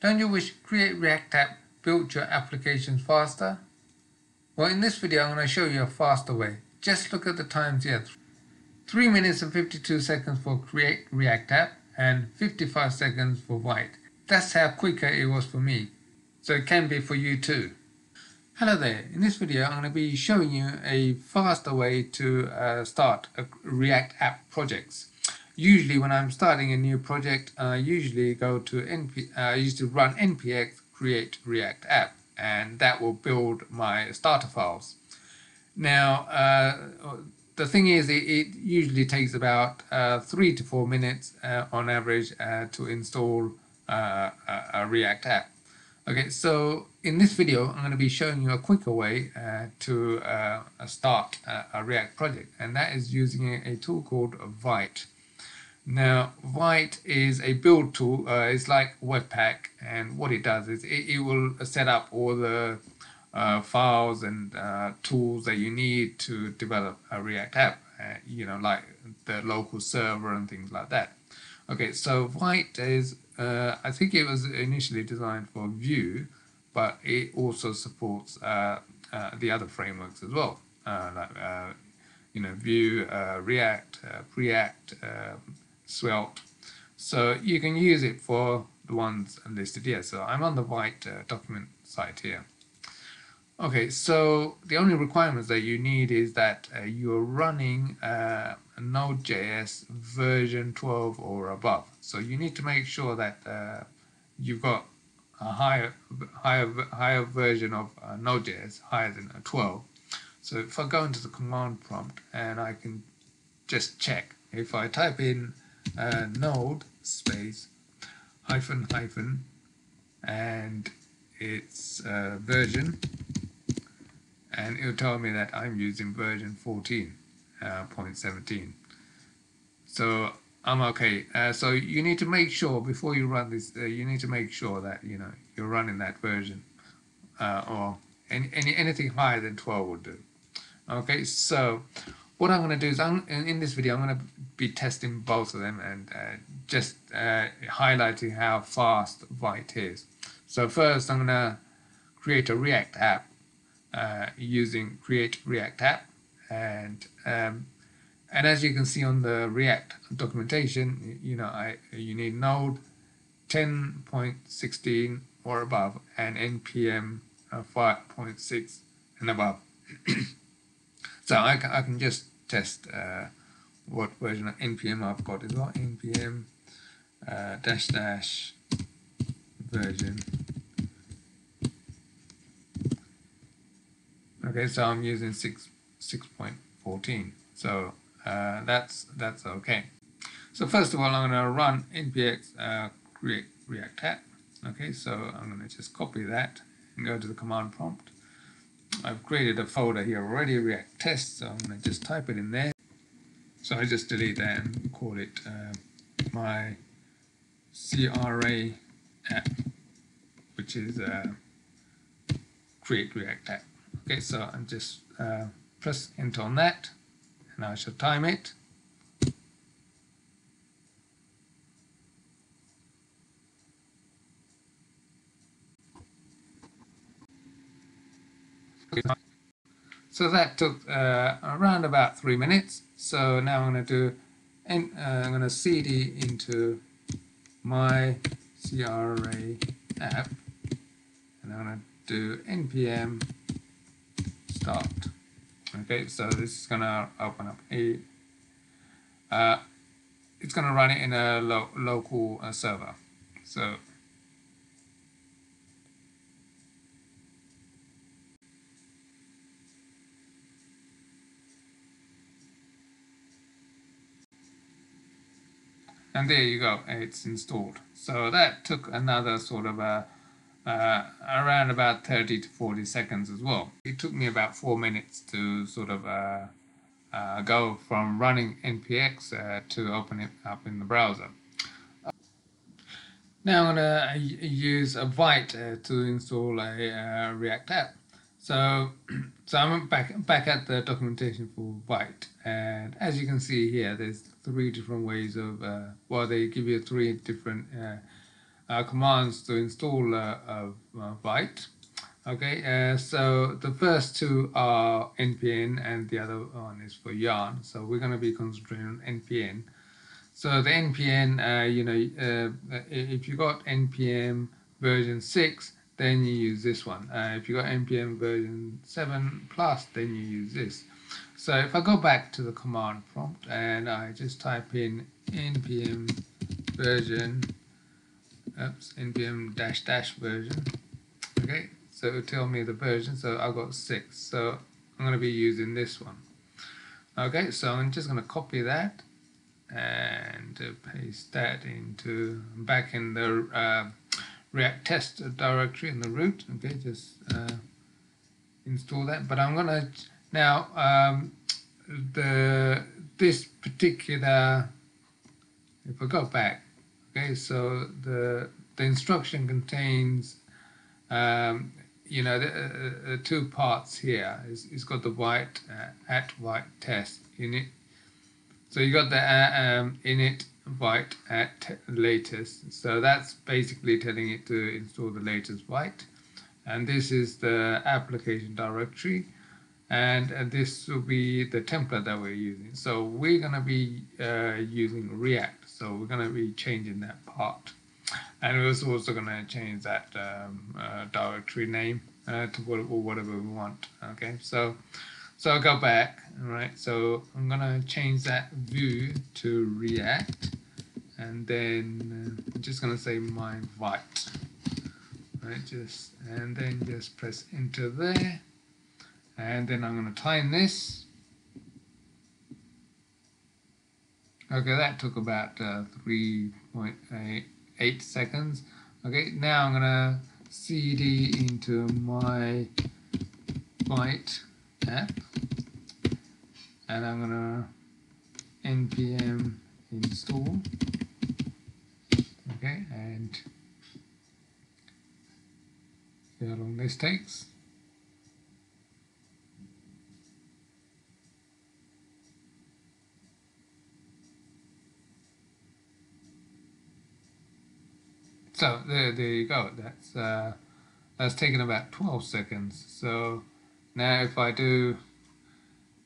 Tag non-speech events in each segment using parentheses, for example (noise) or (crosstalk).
Don't you wish Create React app built your applications faster? Well, in this video, I'm going to show you a faster way. Just look at the times here. 3 minutes and 52 seconds for Create React app and 55 seconds for Vite. That's how quicker it was for me. So it can be for you too. Hello there, in this video I'm going to be showing you a faster way to uh, start a React app projects. Usually when I'm starting a new project, I usually go to NP, I used to run npx create react app and that will build my starter files. Now uh, the thing is it, it usually takes about uh, three to four minutes uh, on average uh, to install uh, a, a React app. Okay, so in this video, I'm going to be showing you a quicker way to start a, a, React project, and that is using a, a, tool called Vite. Now, Vite is a build tool. Uh, it's like Webpack, and what it does is it, it will set up all the uh, files and uh, tools that you need to develop a React app. Uh, you know, like the local server and things like that. Okay, so Vite is uh, I think it was initially designed for Vue, but it also supports uh, the other frameworks as well, like you know Vue, React, Preact, Svelte. So you can use it for the ones listed here. So I'm on the Vite document site here. Okay, so the only requirements that you need is that uh, you're running uh, Node.js version 12 or above. So you need to make sure that uh, you've got a higher, higher, higher version of uh, Node.js, higher than 12. So if I go into the command prompt and I can just check, if I type in uh, node space hyphen hyphen and its uh, version. And it'll tell me that I'm using version 14.17 uh, so I'm okay. Uh, so you need to make sure before you run this uh, you need to make sure that you know you're running that version uh, or any, any anything higher than 12 will do. Okay so what I'm going to do is I'm, in this video I'm going to be testing both of them and uh, just uh, highlighting how fast Vite is. So first I'm going to create a React app uh, using create react app. And um, and as you can see on the react documentation you know I you need node 10.16 or above and npm uh, 5.6 and above. (clears throat) So I, I can just test uh, what version of npm I've got as well npm uh, dash dash version Okay, so I'm using 6 6.14. So uh, that's that's okay. So first of all, I'm going to run npx uh, create react app. Okay, so I'm going to just copy that and go to the command prompt. I've created a folder here already, React test, so I'm going to just type it in there. So I just delete that and call it uh, my CRA app, which is uh, create React app. Okay, so I'm just uh, press enter on that and I shall time it. So that took uh, around about three minutes. So now I'm going to do, and uh, I'm going to cd into my CRA app, and I'm going to do npm start. Okay, so this is gonna open up a. Uh, it's gonna run it in a lo local uh, server. So. And there you go, it's installed. So that took another sort of a uh, around about 30 to 40 seconds as well. It took me about four minutes to sort of uh, uh, go from running npx uh, to open it up in the browser. Now I'm going to uh, use a Vite uh, to install a React app. So, (clears throat) so I'm back back at the documentation for Vite, and as you can see here, there's three different ways of. well, they give you three different uh, commands to install uh, uh, Vite. Okay, uh, so the first two are npm and the other one is for yarn. So we're going to be concentrating on npm. So the npm, uh, you know, uh, if you got npm version 6, then you use this one. Uh, if you got npm version 7 plus, then you use this. So if I go back to the command prompt and I just type in npm version, oops, npm dash dash version, okay, so it will tell me the version, so I've got 6, so I'm going to be using this one. Okay, so I'm just going to copy that and paste that into back in the uh, React test directory in the root. Okay, just uh, install that. But I'm gonna now um, the this particular. If I go back, okay, so the the instruction contains um, you know, the, uh, uh, two parts here. It's, it's got the white uh, at white test in it. So you got the uh, um, init Vite at latest. So that's basically telling it to install the latest Vite. And this is the application directory. And, and this will be the template that we're using. So we're going to be uh, using React. So we're going to be changing that part. And we're also going to change that um, uh, directory name uh, to whatever we want. Okay, so so I'll go back. All right, so I'm to change that Vue to React and then uh, I'm just to say my Vite right just and then just press enter there and then I'm to time this. Okay that took about uh, 3.8 seconds. Okay now I'm to cd into my Vite and I'm to npm install. Okay and see how long this takes. So there, there you go. That's uh, that's taken about 12 seconds. So now if I do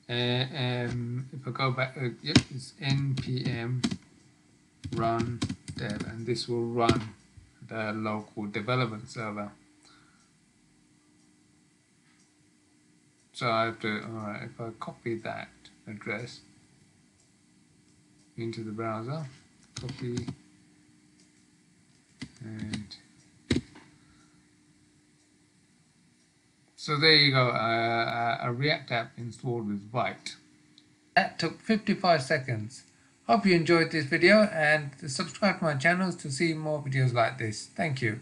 uh, um, if I go back uh, yep it's npm run dev and this will run the local development server. So I have to, alright, if I copy that address into the browser, copy and so there you go, uh, a React app installed with Vite. That took 55 seconds. Hope you enjoyed this video and subscribe to my channels to see more videos like this. Thank you.